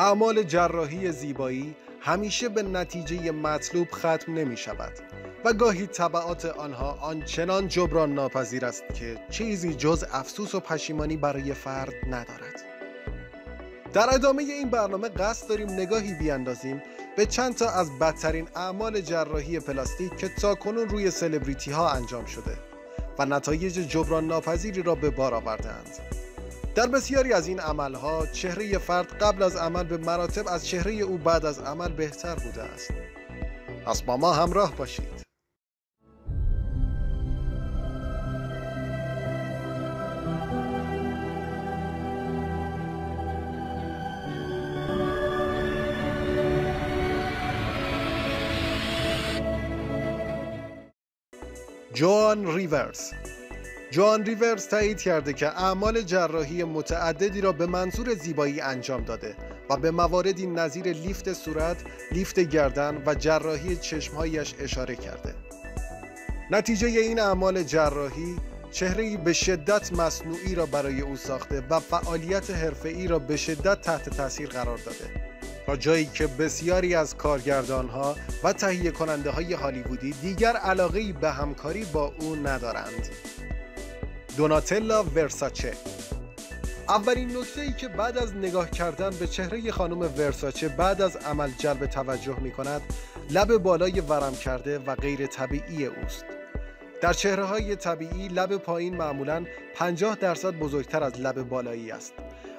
اعمال جراحی زیبایی همیشه به نتیجه مطلوب ختم نمی شود و گاهی طبعات آنها آنچنان جبران ناپذیر است که چیزی جز افسوس و پشیمانی برای فرد ندارد. در ادامه این برنامه قصد داریم نگاهی بیاندازیم به چند تا از بدترین اعمال جراحی پلاستیک که تاکنون روی سلبریتی ها انجام شده و نتایج جبران ناپذیری را به بار آوردهاند. در بسیاری از این عملها چهره فرد قبل از عمل به مراتب از چهره او بعد از عمل بهتر بوده است. پس با ما همراه باشید. جوان ریورز جوان ریورز تایید کرده که اعمال جراحی متعددی را به منظور زیبایی انجام داده و به مواردی نظیر لیفت صورت، لیفت گردن و جراحی چشمهایش اشاره کرده. نتیجه این اعمال جراحی چهره‌ای به شدت مصنوعی را برای او ساخته و فعالیت حرفه‌ای را به شدت تحت تاثیر قرار داده. تا جایی که بسیاری از کارگردانها و تهیه کننده هالیوودی دیگر علاقه به همکاری با او ندارند. دوناتلا ورساچه. اولین نکته ای که بعد از نگاه کردن به چهره خانم ورساچه بعد از عمل جلب توجه می کند لب بالای ورم کرده و غیر طبیعی اوست. در چهره های طبیعی لب پایین معمولا 50 درصد بزرگتر از لب بالایی است.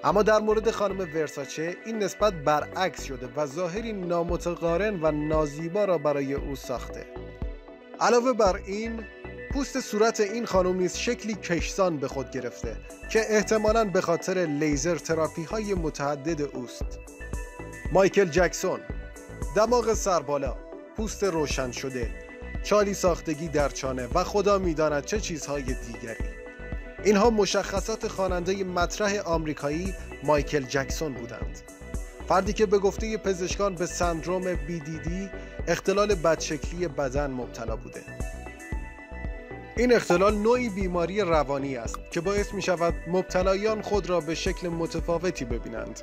اما در مورد خانم ورساچه این نسبت برعکس شده و ظاهری نامتقارن و نازیبا را برای او ساخته. علاوه بر این پوست صورت این خانم نیز شکلی کشسان به خود گرفته که احتمالاً به خاطر لیزر تراپی های متعدد اوست. مایکل جکسون دماغ سربالا پوست روشن شده چالی ساختگی در چانه و خدا می‌داند چه چیزهای دیگری. اینها مشخصات خواننده مطرح آمریکایی مایکل جکسون بودند. فردی که به گفته پزشکان به سندروم BDD اختلال بدشکلی بدن مبتلا بوده. این اختلال نوعی بیماری روانی است که باعث می شود مبتلایان خود را به شکل متفاوتی ببینند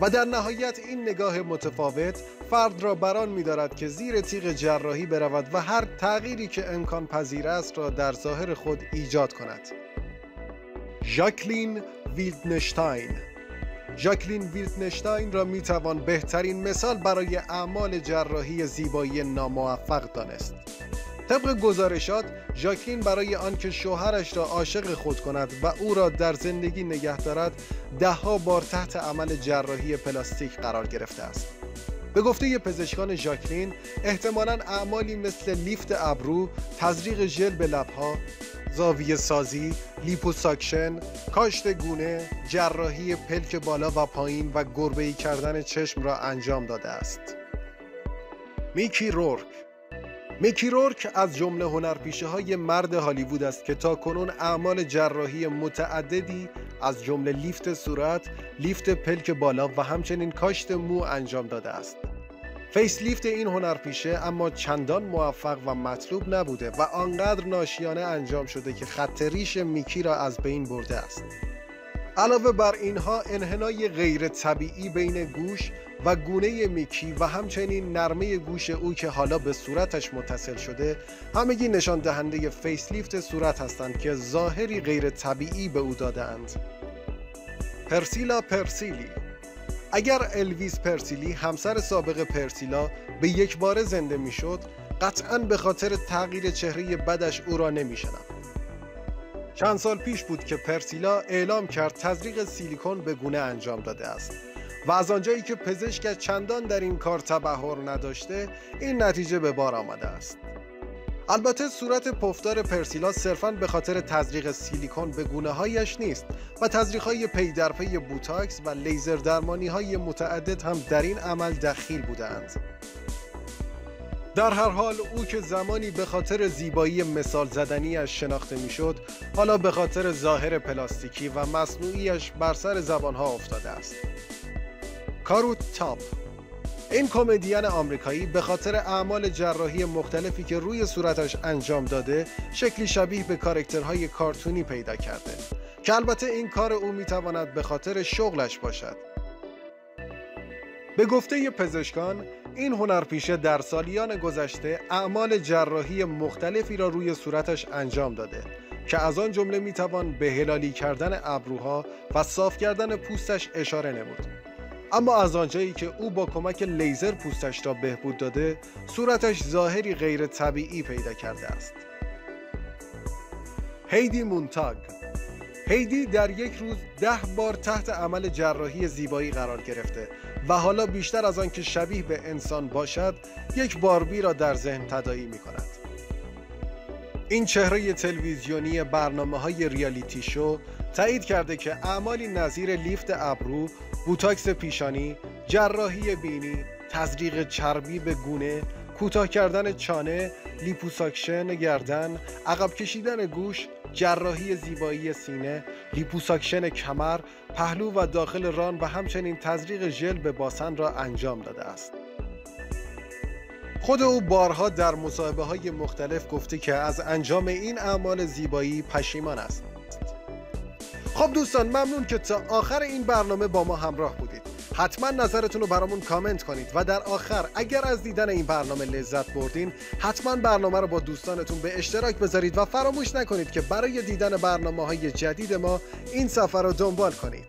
و در نهایت این نگاه متفاوت فرد را بران می دارد که زیر تیغ جراحی برود و هر تغییری که امکان پذیر است را در ظاهر خود ایجاد کند. ژاکلین ویلدنشتاین ژاکلین ویلدنشتاین را می توان بهترین مثال برای اعمال جراحی زیبایی ناموفق دانست. طبق گزارشات ژاکلین برای آنکه شوهرش را عاشق خود کند و او را در زندگی نگه دارد دهها بار تحت عمل جراحی پلاستیک قرار گرفته است به گفته پزشکان ژاکلین احتمالا اعمالی مثل لیفت ابرو تزریق ژل به لبها زاویه سازی، لیپوساکشن، کاشت گونه، جراحی پلک بالا و پایین و گربه‌ای کردن چشم را انجام داده است. میکی رورک میکی رورک از جمله هنرپیشه های مرد هالیوود است که تا کنون اعمال جراحی متعددی از جمله لیفت صورت، لیفت پلک بالا و همچنین کاشت مو انجام داده است. فیس لیفت این هنرپیشه اما چندان موفق و مطلوب نبوده و آنقدر ناشیانه انجام شده که خط ریش میکی را از بین برده است. علاوه بر اینها انحنای غیر طبیعی بین گوش و گونه میکی و همچنین نرمه گوش او که حالا به صورتش متصل شده همگی نشان دهنده فیس لیفت صورت هستند که ظاهری غیر طبیعی به او دادند. پرسیلا پرسیلی. اگر الویس پرسیلی همسر سابق پرسیلا به یک بار زنده می‌شد قطعا به خاطر تغییر چهره بدش او را نمی‌شناخت چند سال پیش بود که پرسیلا اعلام کرد تزریق سیلیکون به گونه انجام داده است. و از آنجایی که پزشک چندان در این کار تبحر نداشته این نتیجه به بار آمده است البته صورت پفدار پرسیلا صرفا به خاطر تزریق سیلیکون به گونه هایش نیست و تزریق های پی در پی بوتاکس و لیزر درمانی های متعدد هم در این عمل دخیل بودند. در هر حال او که زمانی به خاطر زیبایی مثال زدنیش شناخته می‌شد حالا به خاطر ظاهر پلاستیکی و مصنوعیش بر سر زبانها افتاده است کاروت تاپ. این کمدین آمریکایی به خاطر اعمال جراحی مختلفی که روی صورتش انجام داده شکلی شبیه به کارکترهای کارتونی پیدا کرده. که البته این کار او می‌تواند به خاطر شغلش باشد. به گفته پزشکان این هنرپیشه در سالیان گذشته اعمال جراحی مختلفی را روی صورتش انجام داده که از آن جمله می‌توان به هلالی کردن ابروها و صاف کردن پوستش اشاره نمود. اما از آنجایی که او با کمک لیزر پوستش را بهبود داده صورتش ظاهری غیر طبیعی پیدا کرده است. هیدی مونتاگ. هیدی در یک روز ده بار تحت عمل جراحی زیبایی قرار گرفته و حالا بیشتر از آن که شبیه به انسان باشد یک باربی را در ذهن تدایی می کند این چهره تلویزیونی برنامه های reality show تایید کرده که اعمالی نظیر لیفت ابرو، بوتاکس پیشانی، جراحی بینی، تزریق چربی به گونه، کوتاه کردن چانه، لیپوساکشن گردن، عقب کشیدن گوش، جراحی زیبایی سینه، لیپوساکشن کمر، پهلو و داخل ران و همچنین تزریق ژل به باسن را انجام داده است. خود او بارها در مصاحبه های مختلف گفته که از انجام این اعمال زیبایی پشیمان است. خب دوستان ممنون که تا آخر این برنامه با ما همراه بودید. حتما نظرتون رو برامون کامنت کنید و در آخر اگر از دیدن این برنامه لذت بردین حتما برنامه رو با دوستانتون به اشتراک بذارید و فراموش نکنید که برای دیدن برنامه های جدید ما این سفر رو دنبال کنید